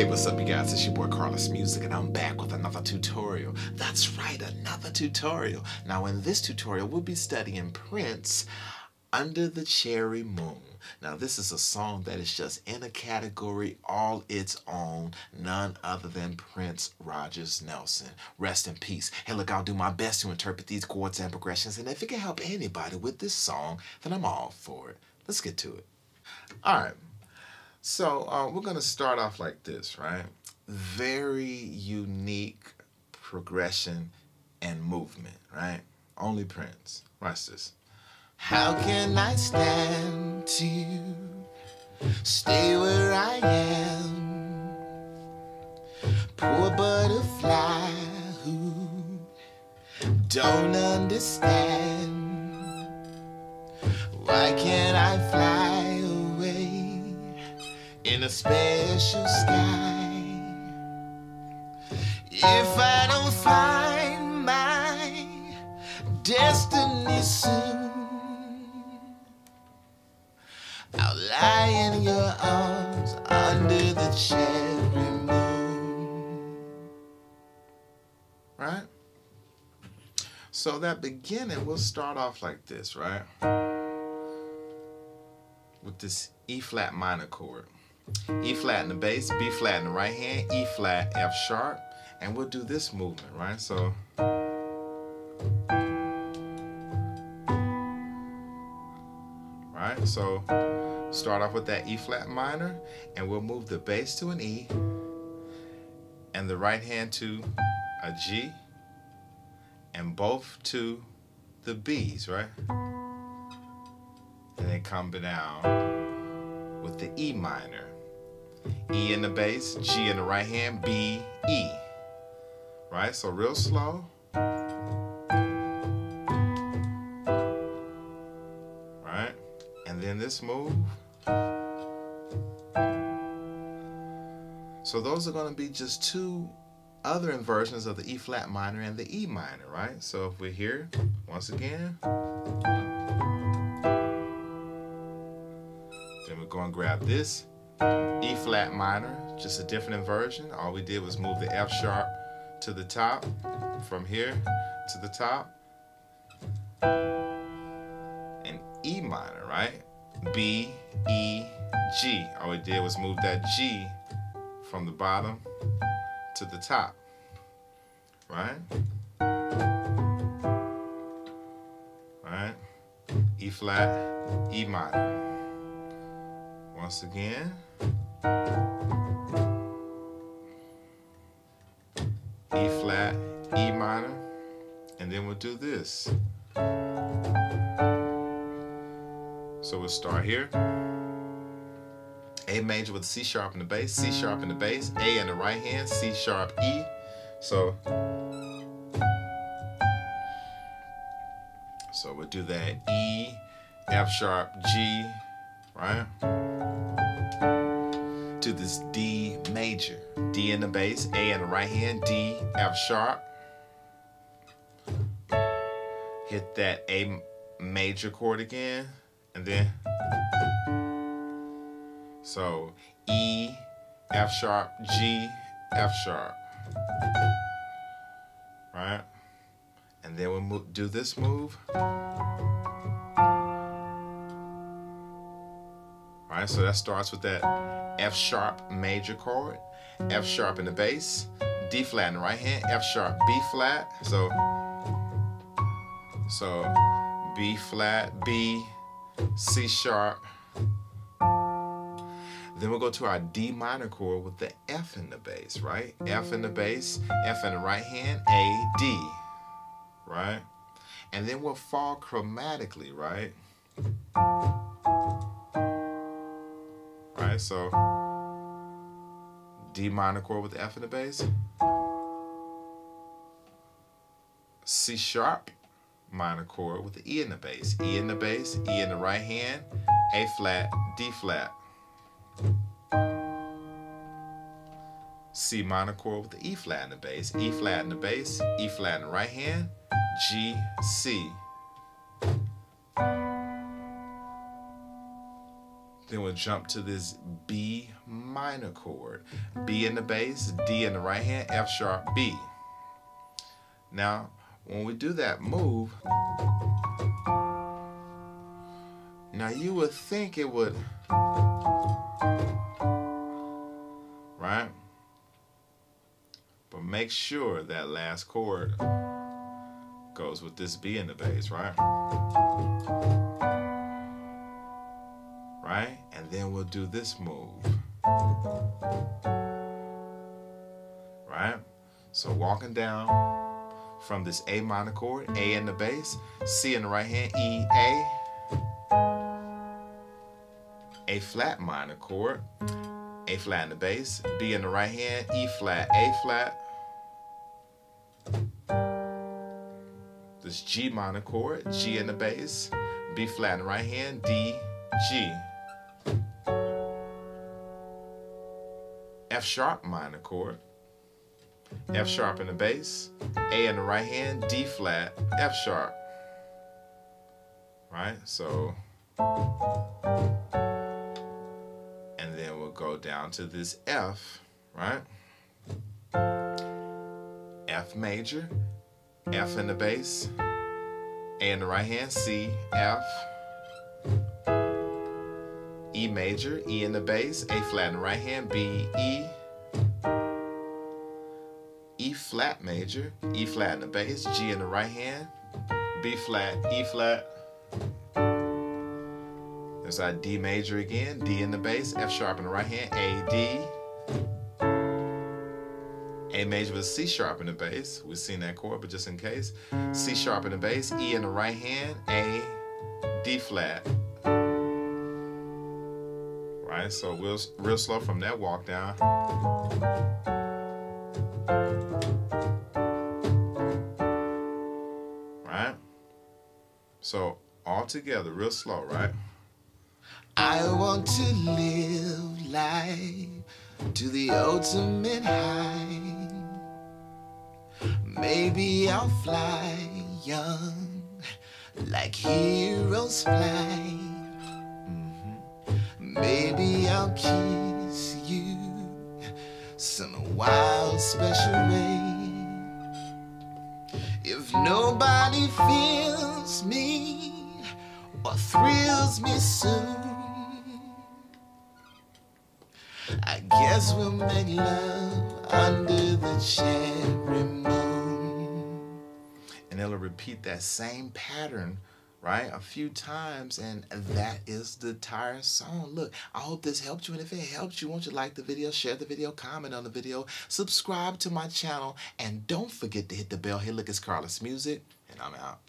Hey, what's up, you guys? It's your boy KarlisMusik, and I'm back with another tutorial. That's right, another tutorial. Now, in this tutorial, we'll be studying Prince, Under the Cherry Moon. Now, this is a song that is just in a category all its own, none other than Prince Rogers Nelson. Rest in peace. Hey, look, I'll do my best to interpret these chords and progressions, and if it can help anybody with this song, then I'm all for it. Let's get to it. All right. So uh, we're going to start off like this, right? Very unique progression and movement, right? Only Prince. Watch this. How can I stand to stay where I am? Poor butterfly who don't understand. Why can't I fly in a special sky? If I don't find my destiny soon, I'll lie in your arms under the cherry moon. Right? So that beginning, we'll start off like this, right? With this E flat minor chord. E flat in the bass, B flat in the right hand, E flat, F sharp, and we'll do this movement, right? So right? So start off with that E flat minor, and we'll move the bass to an E, and the right hand to a G, and both to the B's, right? And then come down with the E minor. E in the bass, G in the right hand, B, E. Right? So real slow. Right? And then this move. So those are going to be just two other inversions of the E flat minor and the E minor, right? So if we're here, once again, then we're going to grab this E flat minor, just a different inversion. All we did was move the F sharp to the top, from here to the top, and E minor, right? B, E, G. All we did was move that G from the bottom to the top, right? Right? E flat, E minor. Once again. E flat, E minor, and then we'll do this. So we'll start here. A major with C sharp in the bass, C sharp in the bass, A in the right hand, C sharp, E. So, so we'll do that E, F sharp, G, right? To this D major. D in the bass, A in the right hand, D, F sharp. Hit that A major chord again, and then so E, F sharp, G, F sharp. Right? And then we'll do this move. Right? So that starts with that F sharp major chord, F sharp in the bass, D flat in the right hand, F sharp, B flat. So so B flat, B, C sharp, then we'll go to our D minor chord with the F in the bass, right? F in the bass, F in the right hand, A, D, right? And then we'll fall chromatically, right? So D minor chord with the F in the bass, C sharp minor chord with the E in the bass, E in the bass, E in the right hand, A flat, D flat. C minor chord with the E flat in the bass, E flat in the bass, E flat in the right hand, G, C. Then we'll jump to this B minor chord. B in the bass, D in the right hand, F sharp, B. Now, when we do that move, now you would think it would, right? But make sure that last chord goes with this B in the bass, right? Right? And then we'll do this move. Right? So walking down from this A minor chord, A in the bass, C in the right hand, E, A, A flat minor chord, A flat in the bass, B in the right hand, E flat, A flat, this G minor chord, G in the bass, B flat in the right hand, D, G. F sharp minor chord, F sharp in the bass, A in the right hand, D flat, F sharp. Right? So, and then we'll go down to this F, right? F major, F in the bass, A in the right hand, C, F, E major, E in the bass, A flat in the right hand, B, E, E flat major, E flat in the bass, G in the right hand, B flat, E flat. There's our D major again, D in the bass, F sharp in the right hand, A, D. A major with C sharp in the bass. We've seen that chord, but just in case. C sharp in the bass, E in the right hand, A, D flat. Right, so real, real slow from that walk down. Right? So all together, real slow, right? I want to live life to the ultimate high. Maybe I'll fly young like heroes fly. Maybe I'll kiss you some wild special way. If nobody feels me or thrills me soon, I guess we'll make love under the cherry moon. And it'll repeat that same pattern, right, a few times, and that is the entire song. Look, I hope this helped you, and if it helped you, won't you like the video, share the video, comment on the video, subscribe to my channel, and don't forget to hit the bell. Hey, look, it's KarlisMusik, and I'm out.